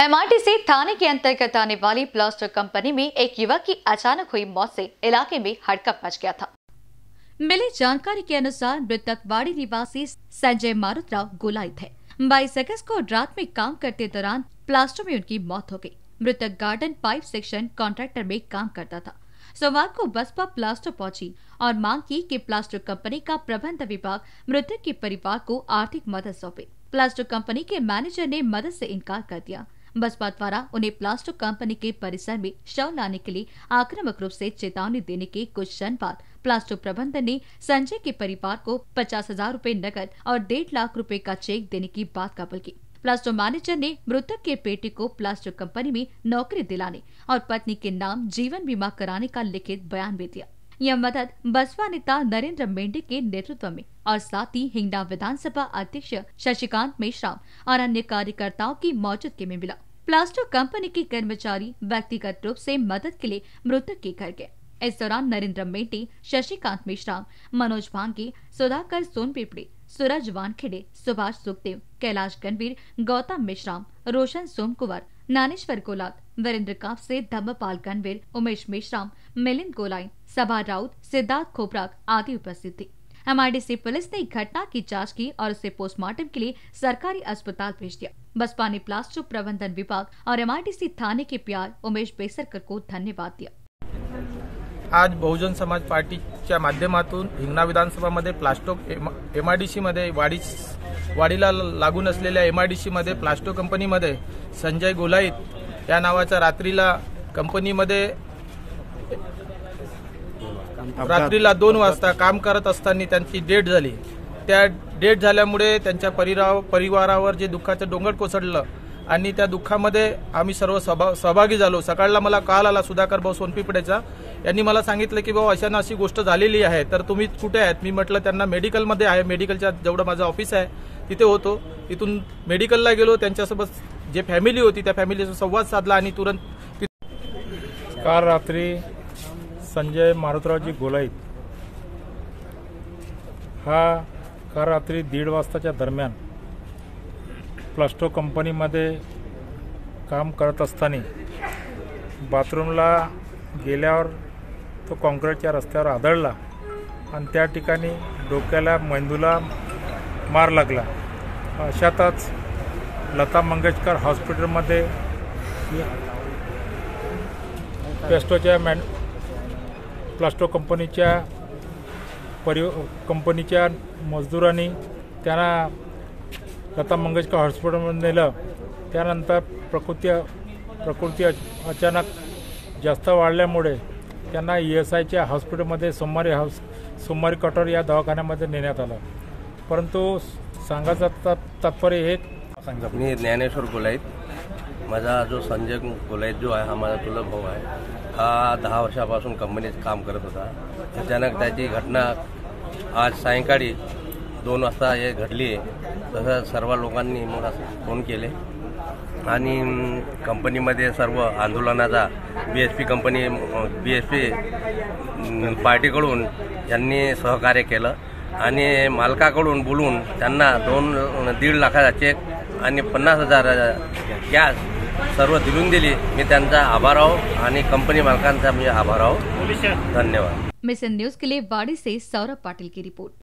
एमआरटीसी थाने के अंतर्गत आने वाली प्लास्टर कंपनी में एक युवक की अचानक हुई मौत से इलाके में हड़कंप मच गया था। मिली जानकारी के अनुसार मृतक वाड़ी निवासी संजय मारुतराव गोलायत है बाईस अगस्त को रात में काम करते दौरान प्लास्टर में उनकी मौत हो गई। मृतक गार्डन पाइप सेक्शन कॉन्ट्रैक्टर में काम करता था। सोमवार को बसपा प्लास्टर पहुँची और मांग की कि प्लास्टर कंपनी का प्रबंध विभाग मृतक के परिवार को आर्थिक मदद सौंपे। प्लास्टर कंपनी के मैनेजर ने मदद से इनकार कर दिया। बसपा द्वारा उन्हें प्लास्टर कंपनी के परिसर में शव लाने के लिए आक्रामक रूप से चेतावनी देने के कुछ क्षण बाद प्लास्टो प्रबंधन ने संजय के परिवार को पचास हज़ार रूपए नकद और डेढ़ लाख रूपए का चेक देने की बात कबूल की। प्लास्टो मैनेजर ने मृतक के बेटे को प्लास्टो कंपनी में नौकरी दिलाने और पत्नी के नाम जीवन बीमा कराने का लिखित बयान भी दिया। यह मदद बसपा नेता नरेंद्र मेंढे के नेतृत्व में और साथ ही हिंगना विधानसभा अध्यक्ष शशिकांत मेश्राम और अन्य कार्यकर्ताओं की मौजूदगी में मिला। प्लास्टर कंपनी के कर्मचारी व्यक्तिगत रूप से मदद के लिए मृतक के घर गए। इस दौरान नरेंद्र मेंढे शशिकांत मेश्राम, मनोज भांगे, सुधाकर सोनपिपड़ी, सूरज वानखेड़े, सुभाष सुखदेव, कैलाश गणवीर गौतम मिश्राम, रोशन सोमकुवर नानेश्वर गोलात वीरेंद्र काप से धम्मपाल गणवीर उमेश मेश्राम, मिलिंद गोलाई, सभा राउत, सिद्धार्थ खोबराग आदि उपस्थित थे। एमआरडीसी पुलिस ने घटना की जांच की और उसे पोस्टमार्टम के लिए सरकारी अस्पताल भेज दिया। बसपा ने प्लास्टर प्रबंधन विभाग और एमआरडीसी थाने के प्यार उमेश बेसरकर को धन्यवाद दिया। आज बहुजन समाज पार्टीच्या माध्यमातून Hingna विधानसभामध्ये Plasto M I D Wadi वाडीला लागून असलेल्या एम आय डी प्लास्टो कंपनीमध्ये संजय गोलाईत या नावाचा रात्रीला कंपनीमध्ये रात्रीला दोन वाजता काम करत असताना त्यांची डेट झाली. त्या डेट झाल्यामुळे त्यांच्या परिरा परिवारावर जे दुःखाचं डोंगर कोसळलं आणि त्या दुःखामध्ये आम्ही सर्व सहभा सहभागी झालो. सकाळला मला कॉल आला सुधाकर भाऊ सोनपिपडेचा. यांनी मला सांगितलं की भाऊ अशा अशी गोष्ट झालेली आहे. तर तुम्ही कुठे आहेत? मी म्हटलं त्यांना मेडिकलमध्ये आहे. मेडिकलच्या जेवढं माझं ऑफिस आहे तिथे होतो. तिथून मेडिकलला गेलो. त्यांच्यासोबत जे फॅमिली होती त्या फॅमिलीचा संवाद साधला आणि तुरंत काल रात्री संजय मारुतरावजी गोलाईत हा काल रात्री दीड वाजताच्या दरम्यान प्लास्टो कंपनीमध्ये काम करत असताना बाथरूमला गेल्यावर तो काँक्रीटच्या रस्त्यावर आदळला आणि त्या ठिकाणी डोक्याला मेंदूला मार लागला. अशातच लता मंगेशकर हॉस्पिटलमध्ये प्लॅस्टोच्या मॅन प्लास्टो कंपनीच्या परि कंपनीच्या मजदुरांनी त्यांना लता मंगेशकर हॉस्पिटलमध्ये नेलं. त्यानंतर प्रकृती प्रकृती अचानक जास्त वाढल्यामुळे त्यांना ई एस आयच्या हॉस्पिटलमध्ये सोमवारी हॉस सोमवारी कटोर या दवाखान्यामध्ये नेण्यात आलं. परंतु सांगायचं तात्पर्य हे मी ज्ञानेश्वर बोलायत माझा जो संजय गोलाईत जो आहे हा माझा चुलत भाऊ आहे. हा दहा वर्षापासून कंपनीत काम करत होता. अचानक त्याची घटना आज सायंकाळी दोन वाजता हे घडली. आहे तसं सर्व लोकांनी मग फोन केले. आणि कंपनीमध्ये सर्व आंदोलनाचा B S P company B S P पार्टीकडून यांनी सहकार्य केलं. आणि मालकाकडून बोलून त्यांना दोन दीड लाखाचा चेक आणि पन्नास हजार कॅश सर्व दिलून दिली. मी त्यांचा आभार आहो आणि कंपनी मालकांचा मी आभार आहो. धन्यवाद. मिशन न्यूज के लिए वाड़ी से सौरभ पाटिल की रिपोर्ट।